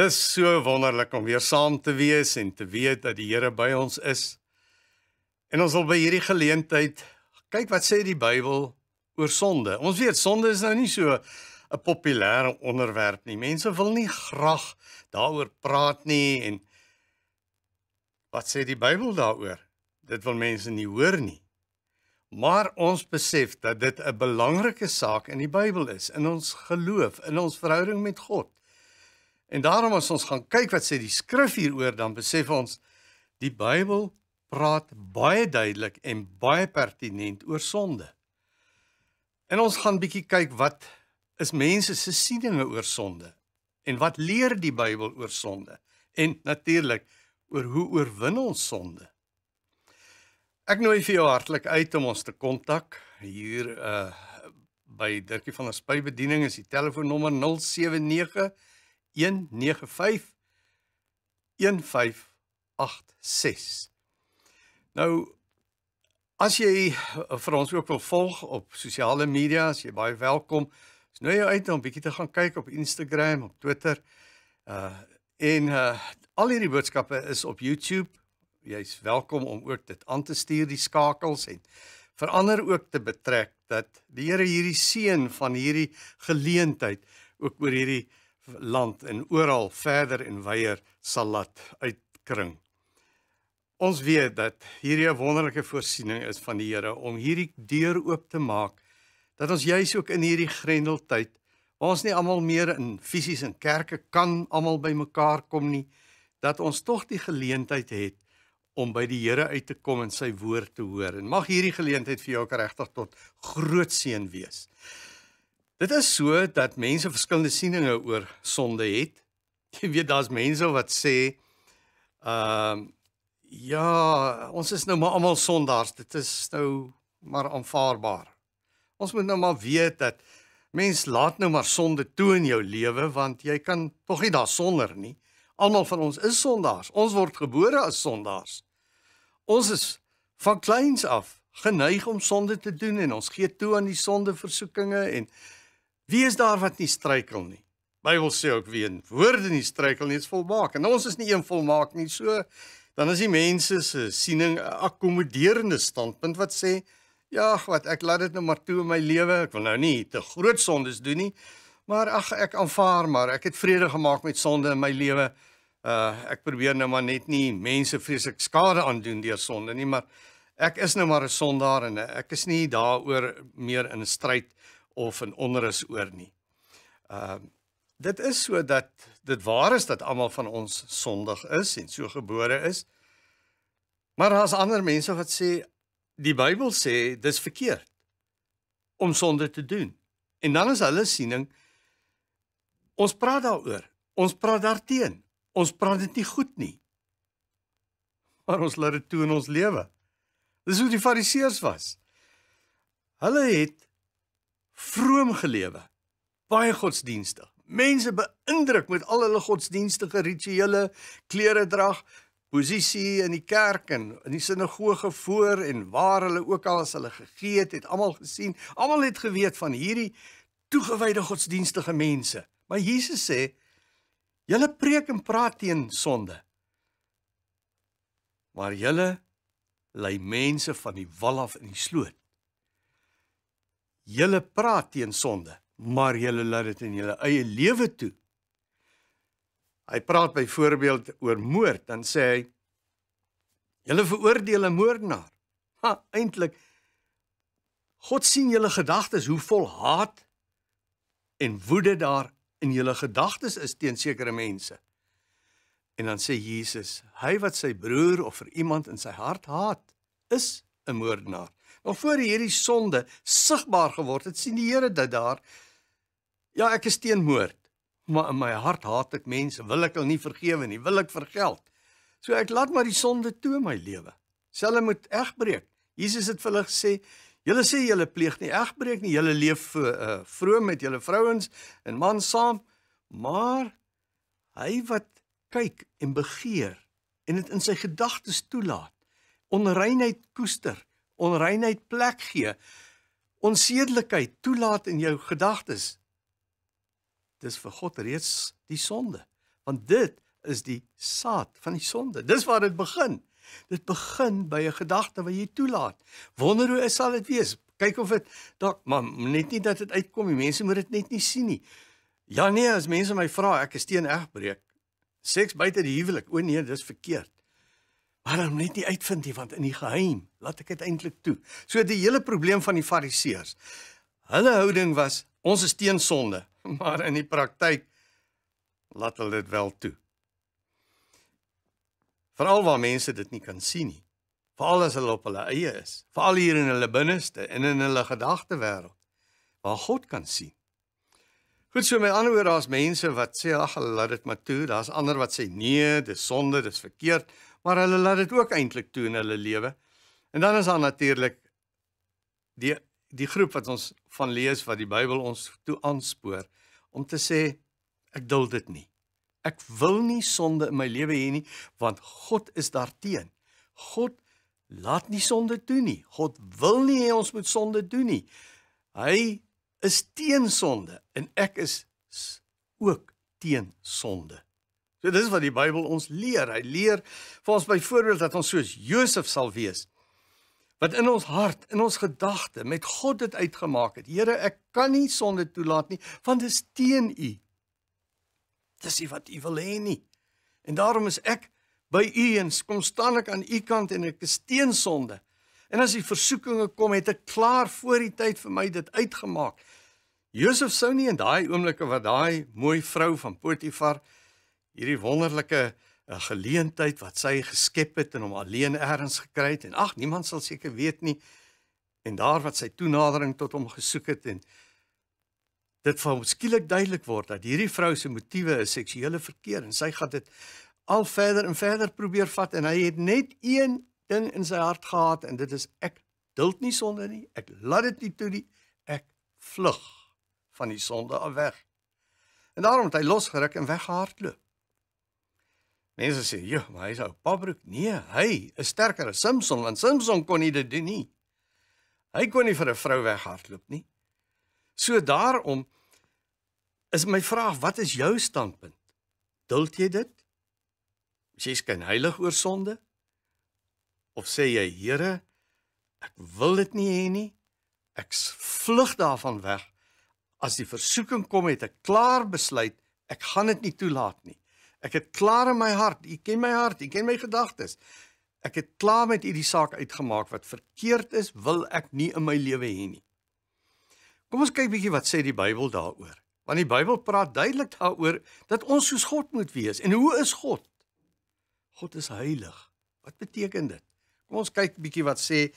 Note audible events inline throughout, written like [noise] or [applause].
Dis so wonderlik om weer saam te wees en te weet dat die Here by ons is. En ons wil by hierdie geleentheid kyk wat sê die Bybel oor sonde. Ons weet sonde is nou nie so 'n populêre onderwerp nie. Mense wil nie graag daaroor praat nie en wat sê die Bybel daaroor? Dit wil mense nie hoor nie. Maar ons besef dat dit 'n belangrike saak in die Bybel is in ons geloof, in ons verhouding met God. En daarom as ons gaan kyk wat sê die skrif hieroor, dan besef ons die Bybel praat baie duidelik en baie pertinent oor sonde. En ons gaan bietjie kyk wat is mense se sieninge oor sonde en wat leer die Bybel oor sonde en natuurlik oor hoe oorwin ons sonde. Ek nooi vir jou hartlik uit om ons te kontak hier uh by Dirkie van der Spy bediening is die telefoonnommer 079 195 1586. Nou as jy eh, vir ons ook wil volg op sosiale media, as jy baie welkom. Ons nooi jou uit om bietjie te gaan kyk op Instagram, op Twitter. Uh en uh al hierdie boodskappe is op YouTube. Jy's welkom om ook dit aan te stuur die skakels en verander ook te betrek dat die Here hierdie seën van hierdie geleentheid ook oor hierdie land en oral verder en wyeer sal laat uitkring. Ons weet dat hierdie 'n wonderlike voorsiening is van die Here om hierdie deur oop te maak dat ons juis ook in hierdie grendeltyd waar ons nie almal meer in fisies in kerke kan almal bymekaar kom nie dat ons tog die geleentheid het om by die Here uit te kom en sy woord te hoor en mag hierdie geleentheid vir jou regtig tot groot seën wees. Dit is so dat mense verskillende sieninge oor sonde het. [laughs] Jy weet daar's mense wat sê ehm uh, ja, ons is nou maar almal sondaars. Dit is nou maar aanvaarbaar. Ons moet nou maar weet dat mens laat nou maar sonde toe in jou lewe want jy kan tog nie daar sonder nie. Almal van ons is sondaars. Ons word gebore as sondaars. Ons is van kleins af geneig om sonde te doen en ons gee toe aan die sondeversoekinge en Wie is daar wat nie struikel nie? Bybel sê ook wie in woorde nie struikel nie, is volmaak. En ons is nie een volmaak nie. So dan is die mense se siening 'n akkommoderende standpunt wat sê, ja, wat ek laat dit nou maar toe in my lewe. Ek wil nou nie te groot sondes doen nie. Maar ag ek aanvaar maar ek het vrede gemaak met sonde in my lewe. Uh ek probeer nou maar net nie mense vreeslik skade aandoen deur sonde nie, maar ek is nou maar 'n sondaar en ek is nie daaroor meer in 'n stryd of in onrus oor nie. Ehm uh, dit is so dat dit waar is dat almal van ons sondig is en so gebore is. Maar daar's ander mense wat sê die Bybel sê dis verkeerd om sonde te doen. En dan is hulle siening ons praat daaroor. Ons praat daarteen. Ons praat dit nie goed nie. Maar ons laat dit toe in ons lewe. Dis hoe die Fariseërs was. Hulle het vroom gelewe. Baie godsdienstig. Mense beïndruk met al hulle godsdienstige rituele, klere drag, posisie in die kerk en in die sinagoge voor en waar hulle ook al as hulle gegee het, het almal gesien. Almal het geweet van hierdie toegewyde godsdienstige mense. Maar Jesus sê: "Julle preek en praat teen sonde. Maar julle lei mense van die wal af in die sloot." Julle praat teen sonde, maar julle laat dit in julle eie lewe toe. Hy praat byvoorbeeld oor moord, dan sê hy julle veroordeel 'n moordenaar. Ha, eintlik God sien julle gedagtes, hoe vol haat en woede daar in julle gedagtes is teen sekere mense. En dan sê Jesus, hy wat sy broer of vir iemand in sy hart haat, is 'n moordenaar. Maar voor hierdie sonde sigbaar geword het, sien die Here dit daar. Ja, ek is teen moord, maar in my hart haat ek mense, wil ek hulle nie vergewe nie, wil ek vergeld. So ek laat maar die sonde toe in my lewe. Selle moet egbreek. Jesus het vir hulle gesê, julle sê julle pleeg nie egbreek nie, julle leef uh, vroom met julle vrouens en man saam, maar hy wat kyk en begeer en dit in sy gedagtes toelaat, onreinheid koester, onreinheid plek gee, onsedelikheid toelaat in jou gedagtes. Dis vir God reeds die sonde, Want dit is die saad van die sonde. Dis waar dit begin. Dit begin by 'n gedagte wat jy toelaat. Wonder hoe sal dit wees? Kyk of dit dalk maar net nie dat dit uitkom nie. Mense moet dit net nie sien nie. Ja nee, as mense my vra, ek is teen egbreek. Seks buite die huwelik. O nee, dis verkeerd. Maar dan net nie uitvind nie want in die geheim laat ek dit eintlik toe. So die hele probleem van die fariseërs. Hulle houding was ons is teen sonde, [laughs] maar in die praktyk laat hulle dit wel toe. Veral waar mense dit nie kan sien nie. Veral as hulle op hulle eie is. Veral hier in hulle binneste en in hulle gedagtewêreld waar God kan sien. Goed so met ander woorde daar's mense wat sê ag laat dit maar toe. Daar's ander wat sê nee, dis sonde, dis verkeerd, maar hulle laat dit ook eintlik toe in hulle lewe. En dan is daar natuurlik die die groep wat ons van lees wat die Bybel ons toe aanspoor om te sê ek dul dit nie. Ek wil nie sonde in my lewe hê nie want God is daarteen. God laat nie sonde toe nie. God wil nie hê ons moet sonde doen nie. Hy is teen sonde en ek is ook teen sonde. So dis wat die Bybel ons leer. Hy leer vir ons byvoorbeeld dat ons soos Josef sal wees wat in ons hart, in ons gedagte met God dit uitgemaak het. Here, ek kan nie sonde toelaat nie want dit is teen U. Dis nie wat U wil hê nie. En daarom is ek by U en kom staan ek aan U kant en ek is teen sonde. En as die versoekinge kom, het ek klaar voor die tyd vir my dit uitgemaak. Josef sou nie in daai oomblikke wat daai mooi vrou van Potifar hierdie wonderlike 'n eh, geleentheid wat sy geskep het en hom alleen eers gekry het en ag niemand sal seker weet nie en daar wat sy toenadering tot hom gesoek het en dit hom skielik duidelik word dat hierdie vrou se motiewe is seksuele verkeer en sy gaan dit al verder en verder probeer vat en hy het net een ding in sy hart gehad en dit is ek duld nie sonde nie ek laat dit nie toe nie ek vlug van die sonde af weg. En daarom het hy losgeruk en weggehardloop mense sê joh maar hy's ou pabroek nee hy is sterker as Samson want Samson kon nie dit doen nie hy kon nie vir 'n vrou weghardloop nie So daarom is my vraag, wat is jou standpunt? Duld jy dit? Is jy skyn heilig oor sonde? Of sê jy, Here, ek wil dit nie hê nie. Ek vlug daarvan weg. As die versoeking kom, het ek klaar besluit, ek gaan dit nie toelaat nie. Ek het klaar in my hart, u ken my hart, u ken my gedagtes. Ek het klaar met u die saak uitgemaak wat verkeerd is, wil ek nie in my lewe hê nie. Kom ons kyk bietjie wat sê die Bybel daaroor. Want die Bybel praat duidelik daaroor dat ons soos God moet wees. En hoe is God? God is heilig. Wat beteken dit? Kom ons kyk bietjie wat sê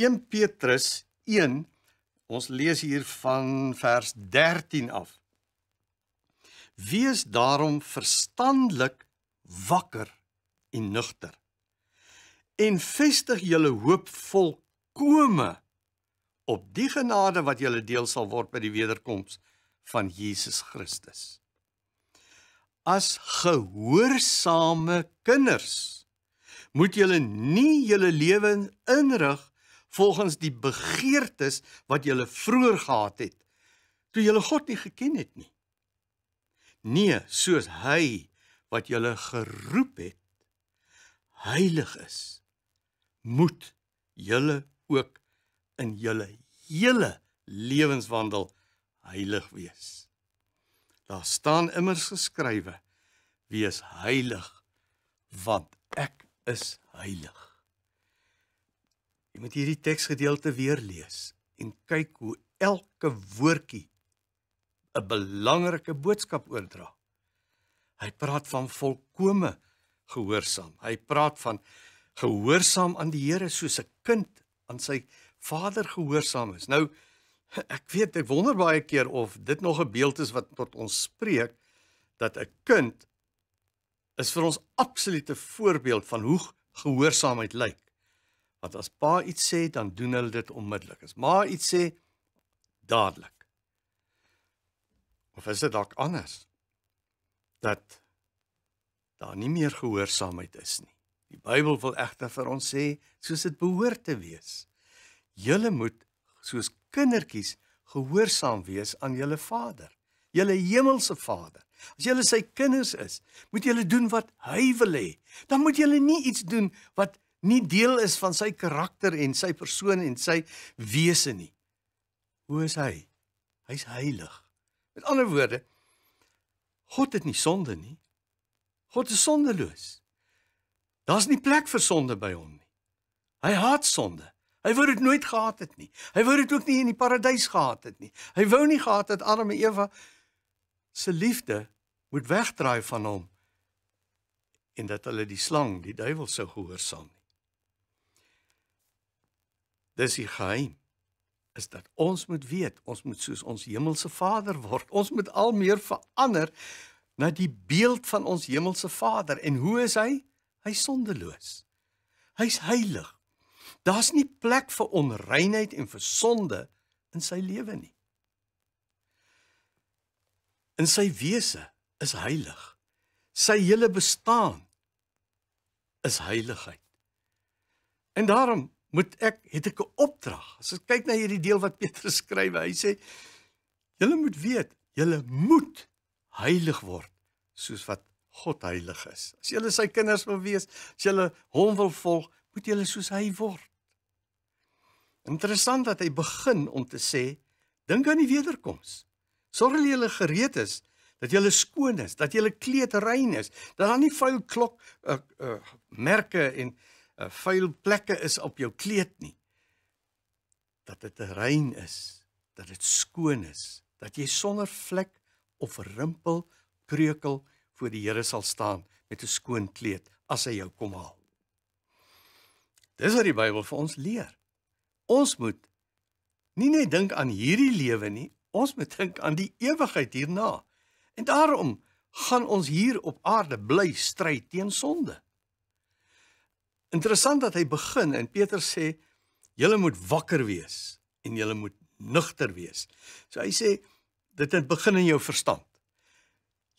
1 Petrus 1. Ons lees hier van vers 13 af. Wees daarom verstandelik wakker en nugter. En vestig julle hoop volkome op die genade wat julle deel sal word by die wederkoms van Jesus Christus. As gehoorsame kinders moet julle nie julle lewe inrig volgens die begeertes wat julle vroeër gehad het toe julle God nie geken het nie. Nee, soos hy wat julle geroep het heilig is, moet julle ook in julle hele lewenswandel heilig wees. Daar staan immers geskrywe: Wees heilig, want ek is heilig. Jy moet hierdie teksgedeelte weer lees en kyk hoe elke woordjie 'n belangrike boodskap oordra. Hy praat van volkomme gehoorsaam. Hy praat van gehoorsaam aan die Here soos 'n kind aan sy Vader gehoorsaam is. Nou ek weet ek wonder baie keer of dit nog 'n beeld is wat tot ons spreek dat 'n kind is vir ons absolute voorbeeld van hoe gehoorsaamheid lyk. Want as pa iets sê, dan doen hulle dit onmiddellik. As ma iets sê, dadelik. Of is dit dalk anders? Dat daar nie meer gehoorsaamheid is nie. Die Bybel wil egter vir ons sê soos dit behoort te wees. Julle moet soos kindertjies gehoorsaam wees aan julle vader. julle hemelse Vader. As julle sy kinders is, moet julle doen wat hy wil hê. Dan moet julle nie iets doen wat nie deel is van sy karakter en sy persoon en sy wese nie. Hoe is hy? Hy's heilig. Met ander woorde, God het nie sonde nie. God is sondeloos. Daar's nie plek vir sonde by hom nie. Hy haat sonde. Hy wou dit nooit gehad het nie. Hy wou dit ook nie in die paradys gehad het nie. Hy wou nie gehad het Adam en Eva se liefde moet wegdraai van hom en dat hulle die slang, die duiwel sou gehoorsaam nie. Dis die geheim is dat ons moet weet, ons moet soos ons hemelse Vader word. Ons moet al meer verander na die beeld van ons hemelse Vader. En hoe is hy? Hy's sondeloos. Hy's heilig. Daar's nie plek vir onreinheid en vir sonde in sy lewe nie. In sy wese is heilig. Sy hele bestaan is heiligheid. En daarom moet ek het ek 'n opdrag. As ek kyk na hierdie deel wat Petrus skryf, hy sê julle moet weet, julle moet heilig word soos wat God heilig is. As julle sy kinders wil wees, as julle hom wil volg, moet julle soos hy word. Interessant dat hy begin om te sê, dink aan die wederkoms. Sorg dat julle gereed is, dat julle skoon is, dat julle kleed rein is, dat daar nie vuil klok uh, uh, merke en uh, vuil plekke is op jou kleed nie. Dat dit rein is, dat dit skoon is, dat jy sonder vlek of rimpel, kreukel voor die Here sal staan met 'n skoon kleed as hy jou kom haal. Dis wat die Bybel vir ons leer. Ons moet nie net dink aan hierdie lewe nie, ons moet dink aan die ewigheid hierna. En daarom gaan ons hier op aarde bly stry teen sonde. Interessant dat hy begin en Petrus sê julle moet wakker wees en julle moet nugter wees. So hy sê dit het begin in jou verstand.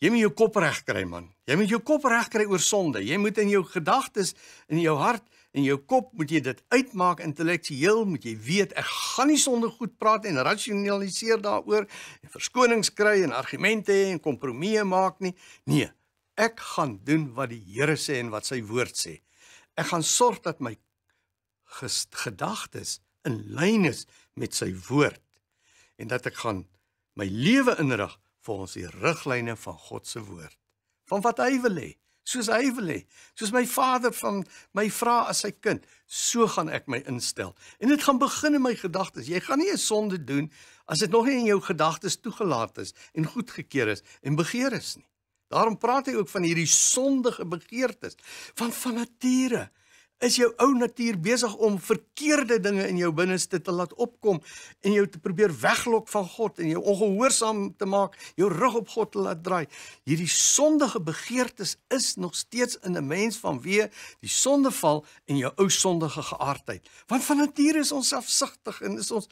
Jy moet jou kop reg kry man. Jy moet jou kop reg kry oor sonde. Jy moet in jou gedagtes in jou hart in jou kop moet jy dit uitmaak intellektueel moet jy weet ek gaan nie sonder goed praat en rasionaliseer daaroor en verskonings kry en argumente en kompromieë maak nie nee ek gaan doen wat die Here sê en wat sy woord sê ek gaan sorg dat my gedagtes in lyn is met sy woord en dat ek gaan my lewe inrig volgens die riglyne van God se woord van wat hy wil hê soos hy wil hê. Soos my vader van my vra as sy kind, so gaan ek my instel. En dit gaan begin in my gedagtes. Jy gaan nie 'n sonde doen as dit nog nie in jou gedagtes toegelaat is en goedgekeur is en begeer is nie. Daarom praat hy ook van hierdie sondige begeertes van van nature is jou ou natuur besig om verkeerde dinge in jou binneste te laat opkom en jou te probeer weglok van God en jou ongehoorsaam te maak, jou rug op God te laat draai. Hierdie sondige begeertes is nog steeds in 'n mens vanweë die sondeval en jou ou sondige geaardheid. Want van nature is ons afsigtig en is ons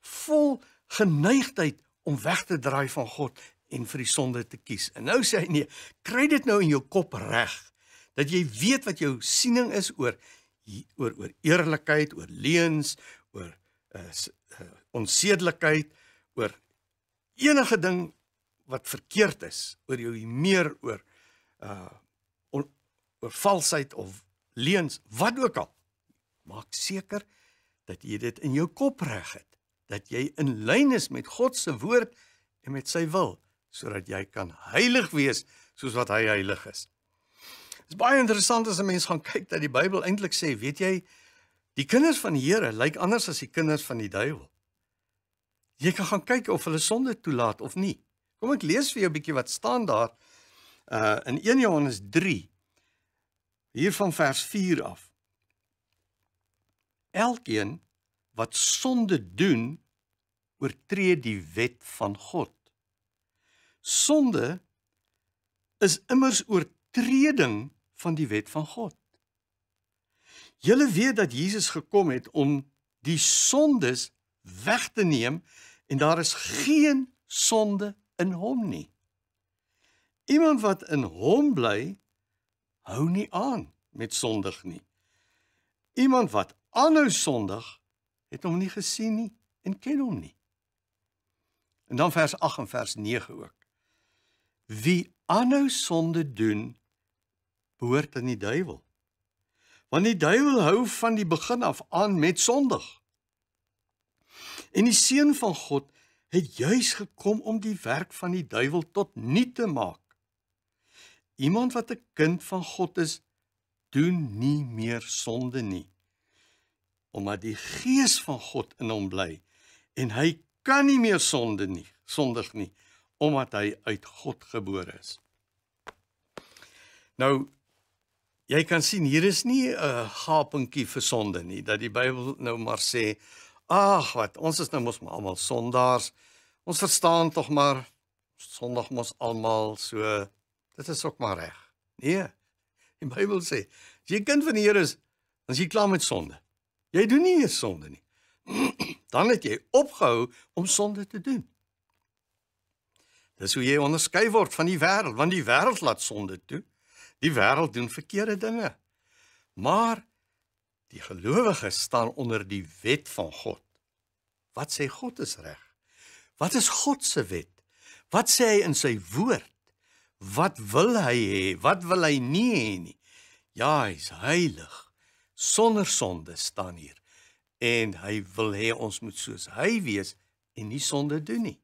vol geneigtheid om weg te draai van God en vir die sonde te kies. En nou sê hy nee, kry dit nou in jou kop reg dat jy weet wat jou siening is oor oor oor eerlikheid, oor leuns, oor uh, uh, onsedelikheid, oor enige ding wat verkeerd is, oor jou meer oor uh on, oor valsheid of leuns, wat ook al. Maak seker dat jy dit in jou kop reg het, dat jy in lyn is met God se woord en met sy wil, sodat jy kan heilig wees soos wat hy heilig is. Dit is baie interessant as 'n mens gaan kyk dat die Bybel eintlik sê, weet jy, die kinders van die Here lyk anders as die kinders van die duiwel. Jy kan gaan kyk of hulle sonde toelaat of nie. Kom ek lees vir jou 'n bietjie wat staan daar uh in 1 Johannes 3 hier van vers 4 af. Elkeen wat sonde doen, oortree die wet van God. Sonde is immers oortreding van die wet van God. Julle weet dat Jesus gekom het om die sondes weg te neem en daar is geen sonde in hom nie. Iemand wat in hom bly, hou nie aan met sondig nie. Iemand wat aanhou sondig, het hom nie gesien nie en ken hom nie. En dan vers 8 en vers 9 ook. Wie aanhou sonde doen, behoort aan die duiwel. Want die duiwel hou van die begin af aan met sondig. En die seun van God het juis gekom om die werk van die duiwel tot nul te maak. Iemand wat 'n kind van God is, doen nie meer sonde nie. Omdat die gees van God in hom bly en hy kan nie meer sonde nie, sondig nie, omdat hy uit God gebore is. Nou jy kan sien hier is nie 'n gapentjie vir sonde nie dat die Bybel nou maar sê ag wat ons is nou mos maar almal sondaars. Ons verstaan tog maar sondig mos almal so dit is ook maar reg. Nee. Die Bybel sê as jy kind van die Here is, dan is jy klaar met sonde. Jy doen nie meer sonde nie. [clears throat] dan het jy opgehou om sonde te doen. Dis hoe jy onderskei word van die wêreld, want die wêreld laat sonde toe. Die wêreld doen verkeerde dinge. Maar die gelowiges staan onder die wet van God. Wat sê God is reg? Wat is God se wet? Wat sê hy in sy woord? Wat wil hy hê? Wat wil hy nie hê nie? Ja, hy's heilig. Sonder sonde staan hier. En hy wil hê ons moet soos hy wees en nie sonde doen nie.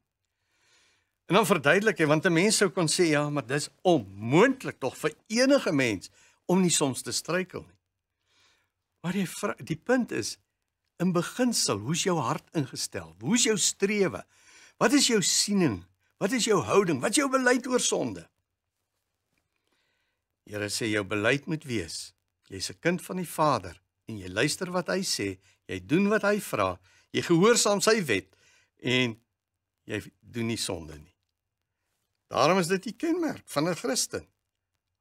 En dan verduidelik hy want 'n mens sou kon sê ja, maar dis onmoontlik tog vir enige mens om nie soms te struikel nie. Maar die die punt is in beginsel, hoe's jou hart ingestel? Hoe's jou strewe? Wat is jou siening? Wat is jou houding? Wat is jou beleid oor sonde? Here sê jou beleid moet wees. Jy's 'n kind van die Vader en jy luister wat hy sê, jy doen wat hy vra, jy gehoorsaam sy wet en jy doen nie sonde nie. Daarom is dit die kenmerk van 'n Christen.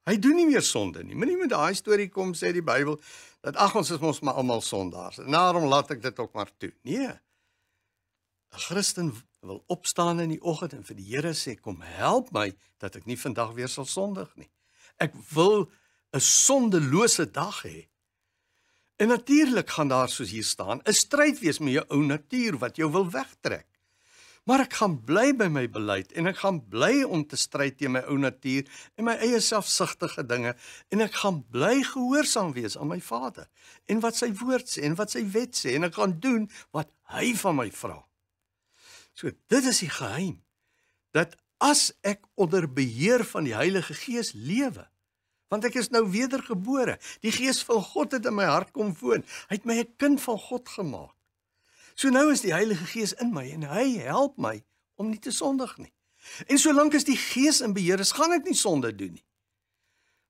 Hy doen nie meer sonde nie. Moenie met daai storie kom sê die Bybel dat ag ons is mos maar almal sondaars. En daarom laat ek dit ook maar toe. Nee. 'n Christen wil opstaan in die oggend en vir die Here sê kom help my dat ek nie vandag weer sal sondig nie. Ek wil 'n sondelose dag hê. En natuurlik gaan daar soos hier staan 'n stryd wees met jou ou natuur wat jou wil wegtrek. Maar ek gaan bly by my beleid en ek gaan bly om te stry teen my ou natuur en my eie selfsugtige dinge en ek gaan bly gehoorsaam wees aan my Vader en wat sy woord sê en wat sy wet sê en ek gaan doen wat hy van my vra. So dit is die geheim dat as ek onder beheer van die Heilige Gees lewe want ek is nou wedergebore die gees van God het in my hart kom woon hy het my 'n kind van God gemaak So nou is die Heilige Gees in my en hy help my om nie te sondig nie. En solank as die Gees in beheer is, gaan ek nie sonde doen nie.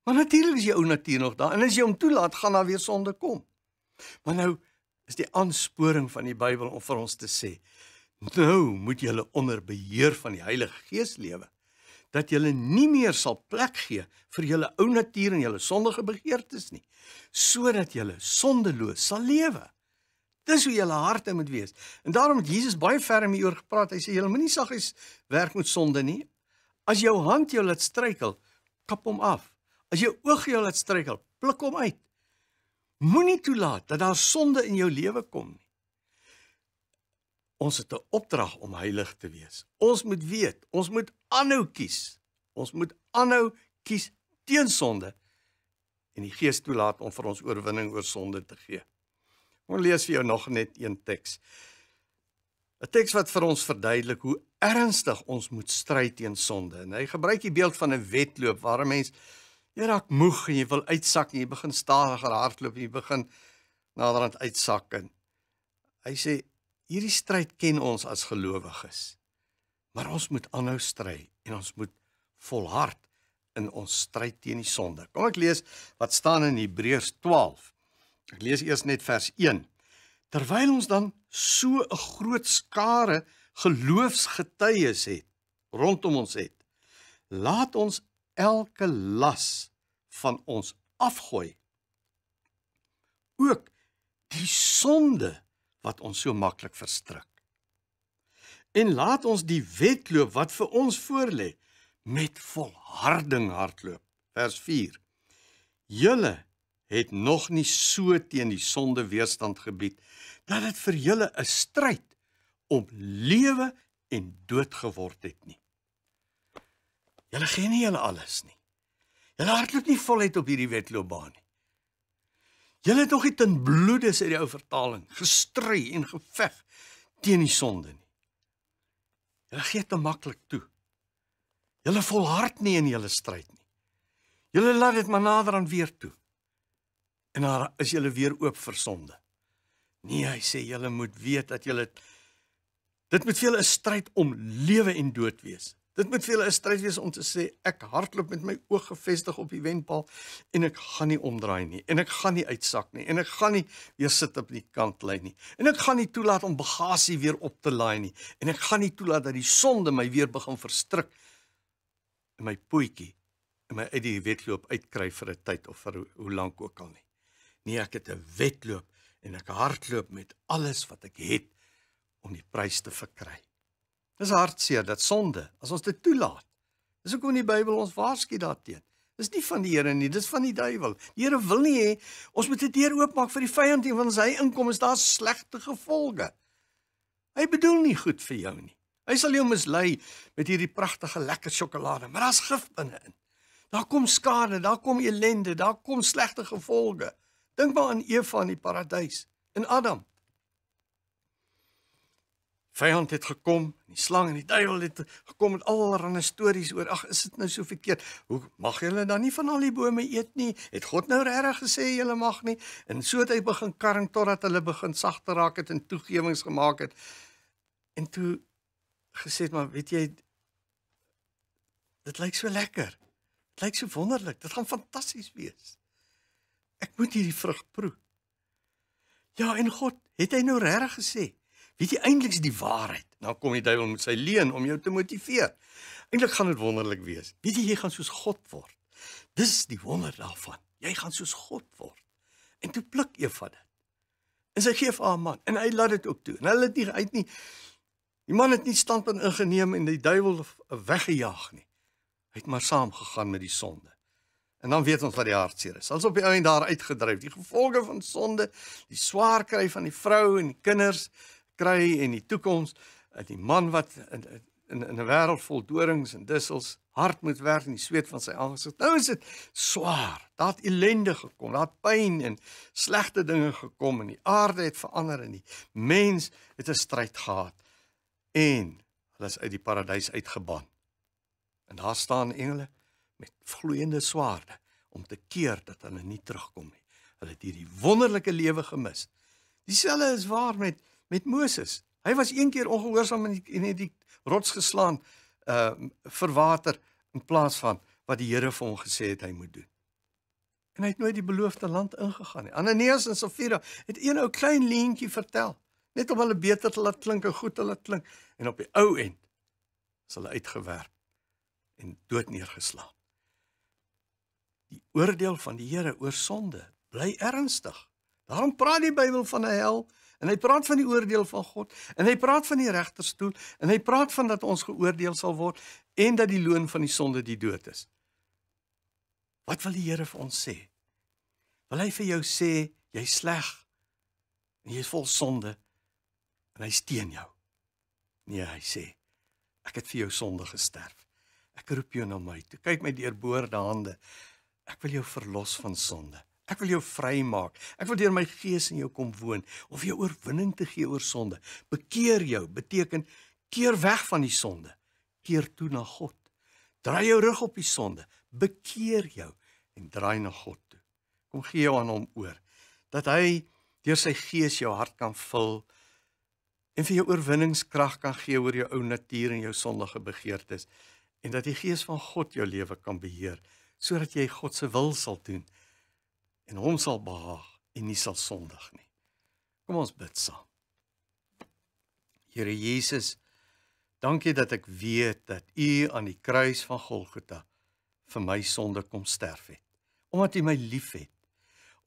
Maar natuurlik is jou ou natuur nog daar en as jy hom toelaat, gaan daar weer sonde kom. Maar nou is die aansporing van die Bybel om vir ons te sê, nou moet jy onder beheer van die Heilige Gees lewe dat jy nie meer sal plek gee vir jou ou natuur en jou sondige begeertes nie sodat jy sondeloos sal lewe. Dis hoe julle harte moet wees. En daarom het Jesus baie ferm hieroor gepraat. Hy sê julle moenie saggies werk met sonde nie. As jou hand jou laat struikel, kap hom af. As jou oog jou laat struikel, pluk hom uit. Moenie toelaat dat daar sonde in jou lewe kom nie. Ons het 'n opdrag om heilig te wees. Ons moet weet, ons moet aanhou kies. Ons moet aanhou kies teen sonde en die Gees toelaat om vir ons oorwinning oor sonde te gee. Ons lees vir jou nog net een teks. 'n Teks wat vir ons verduidelik hoe ernstig ons moet stry teen sonde. En hy gebruik die beeld van 'n wedloop waar 'n mens jy raak moeg en jy wil uitsak en jy begin stadiger hardloop en jy begin naderhand uitsak en hy sê hierdie stryd ken ons as gelowiges. Maar ons moet aanhou stry en ons moet volhard in ons stryd teen die sonde. Kom ek lees wat staan in Hebreërs 12 Ek lees eers net vers 1. Terwyl ons dan so 'n groot skare geloofsgetuies het rondom ons het, laat ons elke las van ons afgooi. Ook die sonde wat ons so maklik verstrik. En laat ons die wedloop wat vir ons voorlê met volharding hardloop. Vers 4. Julle het nog nie so teen die sonde weerstand gebied dat dit vir julle 'n stryd om lewe en dood geword het nie. Julle gee nie julle alles nie. Julle hardloop nie voluit op hierdie wedloopbaan nie. Julle het nog nie ten bloede sê die ou vertaling gestry en geveg teen die sonde nie. Julle gee te maklik toe. Julle volhard nie in julle stryd nie. Julle laat dit maar nader aan weer toe. En dan is julle weer oop vir sonde. Nee, hy sê julle moet weet dat julle dit moet vir julle 'n stryd om lewe en dood wees. Dit moet vir julle 'n stryd wees om te sê ek hardloop met my oog gefestig op die wenpaal en ek gaan nie omdraai nie en ek gaan nie uitsak nie en ek gaan nie weer sit op die kant lê nie en ek gaan nie toelaat om bagasie weer op te laai nie en ek gaan nie toelaat dat die sonde my weer begin verstrik in my poetjie en my uit die wedloop uitkry vir 'n tyd of vir hoe lank ook al nie. Nee, ek het 'n wedloop en ek hardloop met alles wat ek het om die prys te verkry. Dis hartseer dat sonde, as ons dit toelaat. Dis hoekom die Bybel ons waarsku daarteen. Dis nie van die Here nie, dis van die duiwel. Die Here wil nie hê ons moet 'n deur oopmaak vir die vyand en van sy inkomste daar slegte gevolge. Hy bedoel nie goed vir jou nie. Hy sal jou mislei met hierdie pragtige lekker sjokolade, maar daar's gif binne-in. Daar kom skade, daar kom ellende, daar kom slegte gevolge. Dink maar aan Eva in die paradys en Adam vyand het gekom, die slang en die duiwel het gekom met allerlei stories oor ag is dit nou so verkeerd? Hoe mag julle dan nie van al die bome eet nie? Het God nou regtig gesê julle mag nie? En so het hy begin karring totdat hulle begin sagter raak het en toegewings gemaak het. En toe gesê het maar weet jy dit lyk so lekker. Dit lyk so wonderlik. Dit gaan fantasties wees. Ek moet hierdie vrug proe. Ja, en God, het hy nou regtig gesê? Weet jy eintlik is die waarheid. Nou kom die duiwel met sy leuen om jou te motiveer. Eintlik gaan dit wonderlik wees. Weet jy jy gaan soos God word. Dis die wonder daarvan. Jy gaan soos God word. En toe pluk Eva dit. En sy gee vir haar man en hy laat dit ook toe. En hulle het nie uit nie Die man het nie standpunt ingeneem en die duiwel weggejaag nie. Hy het maar saamgegaan met die sonde. En dan weet ons wat die hartseer is. Ons op die einde daar uitgedryf. Die gevolge van sonde, die swaar kry van die vrou en die kinders, kry en die toekoms dat die man wat in in, in 'n wêreld vol dorings en dussels hard moet werk in die sweet van sy aangesig. Nou is dit swaar. Daar het ellende gekom, daar het pyn en slegte dinge gekom en die aarde het verander en die mens het 'n stryd gehad en hulle is uit die paradys uitgeban. En daar staan engele met gloeiende swaarde om te keer dat hulle nie terugkom nie. Hulle het hierdie wonderlike lewe gemis. Dieselfde is waar met met Moses. Hy was een keer ongehoorsaam en het die rots geslaan uh vir water in plaas van wat die Here vir hom gesê het hy moet doen. En hy het nooit die beloofde land ingegaan nie. Ananias en Safira het een ou klein leentjie vertel, net om hulle beter te laat klink en goed te laat klink en op die ou end is hulle uitgewerp en dood neergeslaan. Die oordeel van die Here oor sonde bly ernstig. Daarom praat die Bybel van 'n hel En hy praat van die oordeel van God en hy praat van die regterstoel en hy praat van dat ons geoordeel sal word en dat die loon van die sonde die dood is. Wat wil die Here vir ons sê? Wil hy vir jou sê jy's sleg en jy's vol sonde en hy steen jou? Nee, hy sê ek het vir jou sonde gesterf. Ek roep jou na my toe. Kyk my deurboorde hande. Ek wil jou verlos van sonde. Ek wil jou vrymaak. Ek wil deur my gees in jou kom woon of jou oorwinning te gee oor sonde. Bekeer jou beteken keer weg van die sonde. Keer toe na God. Draai jou rug op die sonde. Bekeer jou en draai na God toe. Kom gee jou aan hom oor dat hy deur sy gees jou hart kan vul en vir jou oorwinningskrag kan gee oor jou ou natuur en jou sondige begeertes en dat die gees van God jou lewe kan beheer sodat jy God se wil sal doen en hom sal behaag en nie sal sondig nie. Kom ons bid saam. Here Jesus, dankie dat ek weet dat U aan die kruis van Golgotha vir my sonde kom sterf het. Omdat U my liefhet.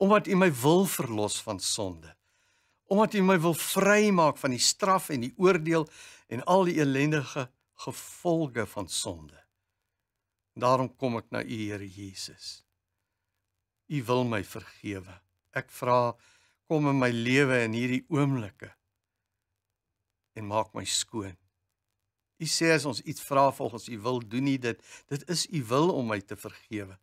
Omdat U my wil verlos van sonde. Omdat U my wil vrymaak van die straf en die oordeel en al die ellendige gevolge van sonde. Daarom kom ek na U Here Jesus. U wil my vergewe. Ek vra kom in my lewe in hierdie oomblikke en maak my skoon. U sê as ons iets vra volgens u wil, doen u dit. Dit is u wil om my te vergewe.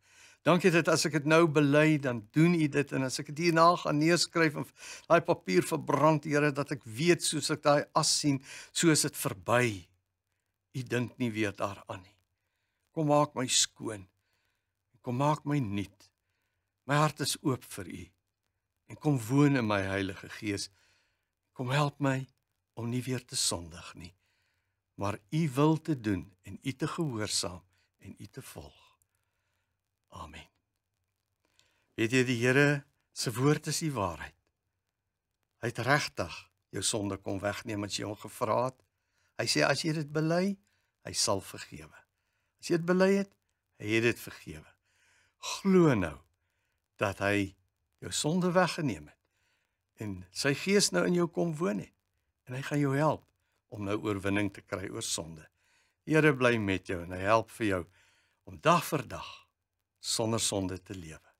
Dankie dat as ek dit nou bely, dan doen u dit en as ek dit hierna gaan neerskryf en daai papier verbrand, Here, dat ek weet soos ek daai as sien, so is dit verby. U dink nie weer daaraan nie. Kom maak my skoon. Kom maak my nuut. My hart is oop vir u. En kom woon in my Heilige Gees. Kom help my om nie weer te sondig nie, maar u wil te doen en u te gehoorsaam en u te volg. Amen. Weet jy die Here se woord is die waarheid. Hy het regtig jou sonde kom wegneem as jy hom gevra het. Hy sê as jy dit bely, hy sal vergewe. As jy dit bely het, hy het dit vergewe. Glo nou dat hy jou sonde weggeneem het en sy gees nou in jou kom woon het en hy gaan jou help om nou oorwinning te kry oor sonde. Here bly met jou en hy help vir jou om dag vir dag sonder sonde te lewe.